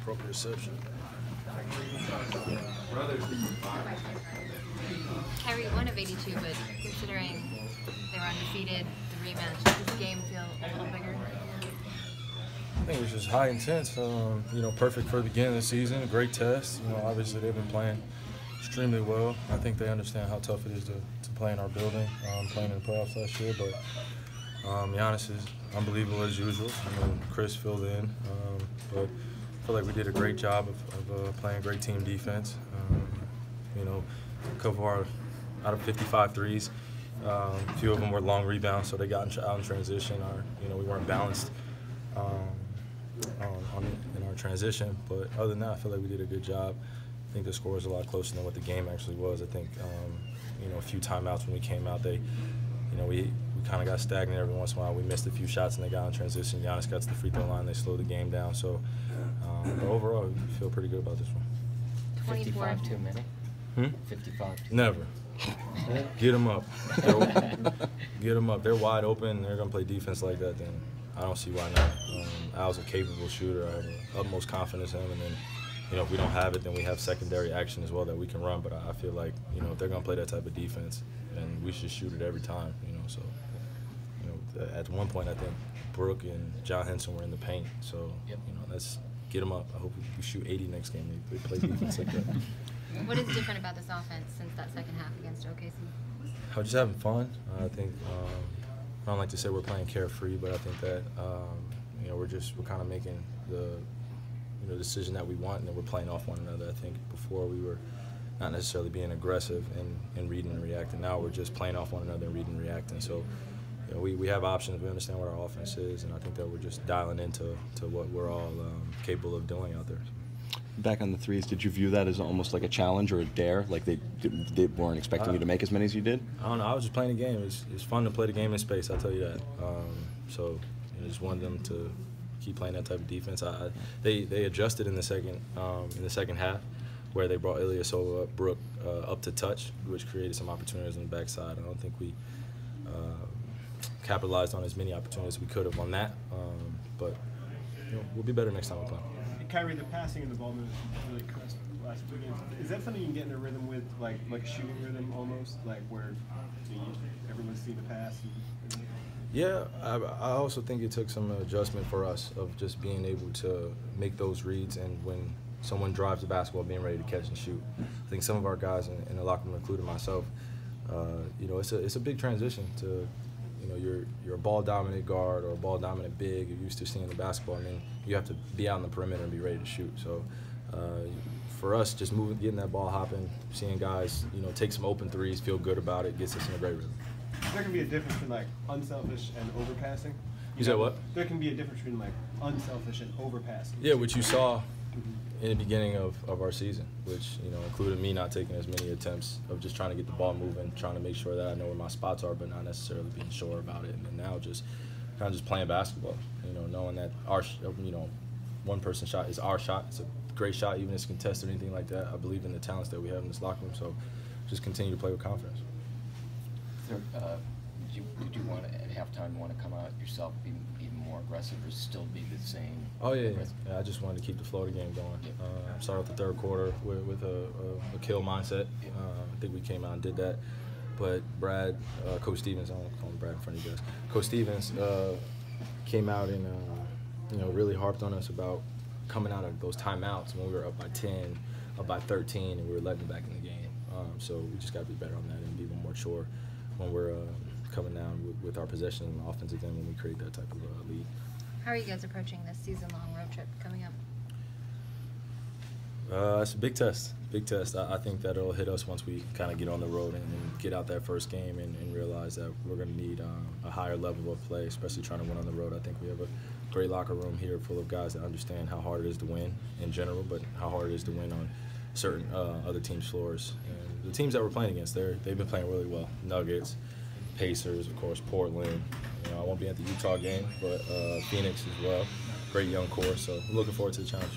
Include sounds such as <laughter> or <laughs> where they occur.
appropriate reception. Kyrie, one of 82, but considering they were undefeated, the rematch, does this game feel a little bigger? I think it was just high intense. Um, you know, perfect for the beginning of the season. A great test. You know, obviously they've been playing extremely well. I think they understand how tough it is to, to play in our building, um, playing in the playoffs last year. But um, Giannis is unbelievable as usual. I mean, Khris filled in, um, but I feel like we did a great job of, of uh, playing great team defense. Um, you know, a couple of our out of 55 threes. Um, a few of them were long rebounds, so they got in, out in transition. Our, you know, we weren't balanced um, on, on, in our transition. But other than that, I feel like we did a good job. I think the score was a lot closer than what the game actually was. I think, um, you know, a few timeouts when we came out, they, you know, we, we kind of got stagnant every once in a while. We missed a few shots and they got in transition. Giannis got to the free throw line. They slowed the game down. So, um, but overall, we feel pretty good about this one. 55 too many? Hmm? 55 too Never. Get them up. Get them up. They're wide open. They're going to play defense like that. Then I don't see why not. Um, Al's a capable shooter. I have utmost confidence in him. And then, you know, if we don't have it, then we have secondary action as well that we can run. But I, I feel like, you know, if they're going to play that type of defense, then we should shoot it every time, you know. So, you know, at one point, I think Brook and John Henson were in the paint. So, Yep. you know, let's get them up. I hope we shoot 80 next game. They play defense like that. <laughs> What is different about this offense since that second half against OKC? I'm just having fun. Uh, I think um, I don't like to say we're playing carefree, but I think that um, you know we're just we're kind of making the you know decision that we want, and then we're playing off one another. I think before we were not necessarily being aggressive and, and reading and reacting. Now we're just playing off one another and reading and reacting. So you know, we, we have options. We understand what our offense is, and I think that we're just dialing into to what we're all um, capable of doing out there. Back on the threes, did you view that as almost like a challenge or a dare? Like they they weren't expecting you to make as many as you did? I don't know. I was just playing the game. It's, it's fun to play the game in space. I'll tell you that. Um, so I just wanted them to keep playing that type of defense. I, I, they they adjusted in the second um, in the second half, where they brought Ilyasova up, Brook uh, up to touch, which created some opportunities on the backside. I don't think we uh, capitalized on as many opportunities as we could have on that. Um, but you know, we'll be better next time we play. Kyrie, the passing and the ball movement really crisp Is that something you can get in a rhythm with, like like shooting rhythm almost, like where you everyone's seeing the pass? And, Yeah, I, I also think it took some adjustment for us of just being able to make those reads and when someone drives the basketball, being ready to catch and shoot. I think some of our guys in, in the locker room, including myself, uh, you know, it's a it's a big transition to, you know, you're you're a ball dominant guard or a ball dominant big. You're used to seeing the basketball, and then you have to be out in the perimeter and be ready to shoot. So. Uh, for us, just moving, getting that ball hopping, seeing guys, you know, take some open threes, feel good about it, gets us in a great rhythm. there can be a difference between like unselfish and overpassing. You said what? There can be a difference between like unselfish and overpassing. Yeah, which you saw in the beginning of, of our season, which you know included me not taking as many attempts of just trying to get the ball moving, trying to make sure that I know where my spots are, but not necessarily being sure about it. And now just kind of just playing basketball, you know, knowing that our you know one person shot is our shot. It's a great shot, even if it's contested or anything like that. I believe in the talents that we have in this locker room, so just continue to play with confidence. Third, uh, did you, did you want to, at halftime, want to come out yourself, be even more aggressive, or still be the same? Oh yeah, yeah. yeah I just wanted to keep the flow of the game going. Yep. Uh, start off the third quarter with, with a, a, a kill mindset. Uh, I think we came out and did that. But Brad, uh, Coach Stevens, I don't call him Brad in front of you guys. Coach Stevens uh, came out and uh, you know really harped on us about coming out of those timeouts when we were up by 10, up by 13, and we were letting back in the game. Um, so we just got to be better on that and be more mature when we're uh, coming down with, with our possession and offensive end when we create that type of uh, lead. How are you guys approaching this season-long road trip coming up? Uh, it's a big test. Big test. I, I think that'll hit us once we kind of get on the road and, and get out that first game and, and realize that we're going to need um, a higher level of play, especially trying to win on the road. I think we have a great locker room here full of guys that understand how hard it is to win in general, but how hard it is to win on certain uh, other teams' floors. And the teams that we're playing against, they're, they've been playing really well. Nuggets, Pacers, of course, Portland. You know, I won't be at the Utah game, but uh, Phoenix as well. Great young core, so looking forward to the challenge.